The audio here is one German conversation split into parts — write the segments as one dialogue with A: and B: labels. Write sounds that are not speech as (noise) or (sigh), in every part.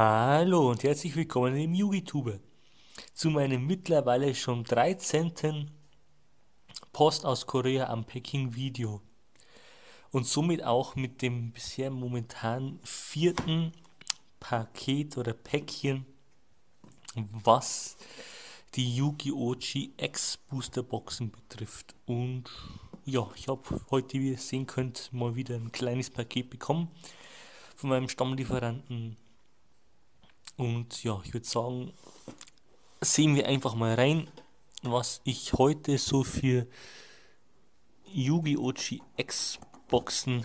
A: Hallo und herzlich willkommen im YugiTube zu meinem mittlerweile schon 13. Post aus Korea am Peking Video und somit auch mit dem bisher momentan vierten Paket oder Päckchen, was die Yu-Gi-Oh! GX Booster Boxen betrifft. Und ja, ich habe heute, wie ihr sehen könnt, mal wieder ein kleines Paket bekommen von meinem Stammlieferanten und ja, ich würde sagen, sehen wir einfach mal rein, was ich heute so für Yu-Gi-Oh! X-Boxen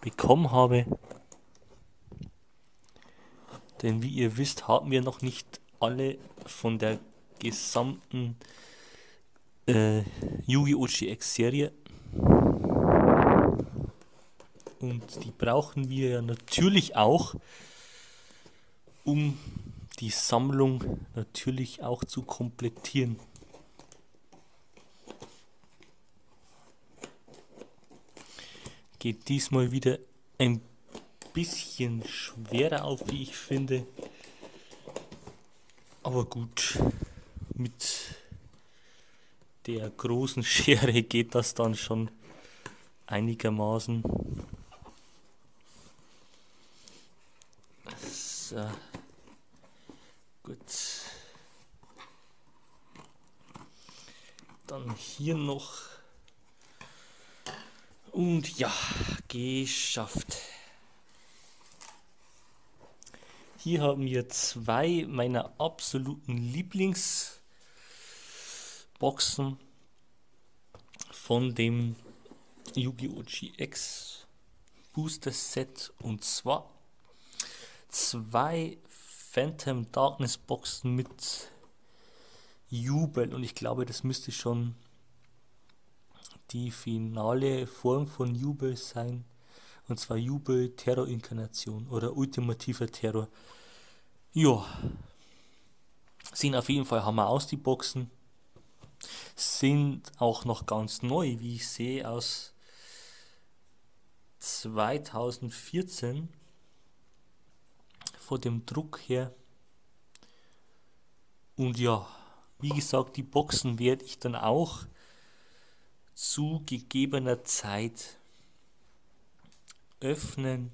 A: bekommen habe. Denn wie ihr wisst, haben wir noch nicht alle von der gesamten äh, Yu-Gi-Oh! GX Serie. Und die brauchen wir ja natürlich auch, um die Sammlung natürlich auch zu komplettieren. Geht diesmal wieder ein bisschen schwerer auf, wie ich finde. Aber gut, mit der großen (laughs) Schere geht das dann schon einigermaßen. So. Gut. Dann hier noch. Und ja, geschafft. Hier haben wir zwei meiner absoluten Lieblingsboxen von dem Yu-Gi-Oh! GX Booster Set und zwar zwei Phantom Darkness Boxen mit Jubel und ich glaube, das müsste schon die finale Form von Jubel sein. Und zwar Jubel Terror Inkarnation oder ultimativer Terror. Ja. Sehen auf jeden Fall Hammer aus, die Boxen. Sind auch noch ganz neu, wie ich sehe, aus 2014 von dem Druck her. Und ja, wie gesagt, die Boxen werde ich dann auch zu gegebener Zeit öffnen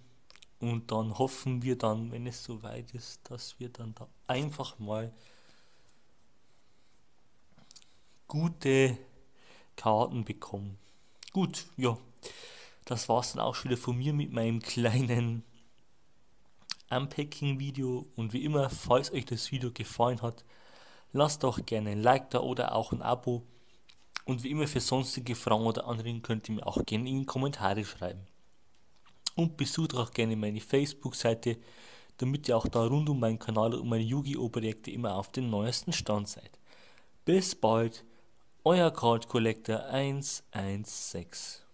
A: und dann hoffen wir dann, wenn es soweit ist, dass wir dann da einfach mal gute Karten bekommen. Gut, ja, das war es dann auch schon wieder von mir mit meinem kleinen Unpacking-Video und wie immer, falls euch das Video gefallen hat, lasst doch gerne ein Like da oder auch ein Abo und wie immer für sonstige Fragen oder Anregungen könnt ihr mir auch gerne in die Kommentare schreiben. Und besucht auch gerne meine Facebook-Seite, damit ihr auch da rund um meinen Kanal und meine Yu-Gi-Oh! Projekte immer auf dem neuesten Stand seid. Bis bald, euer Card Collector 116.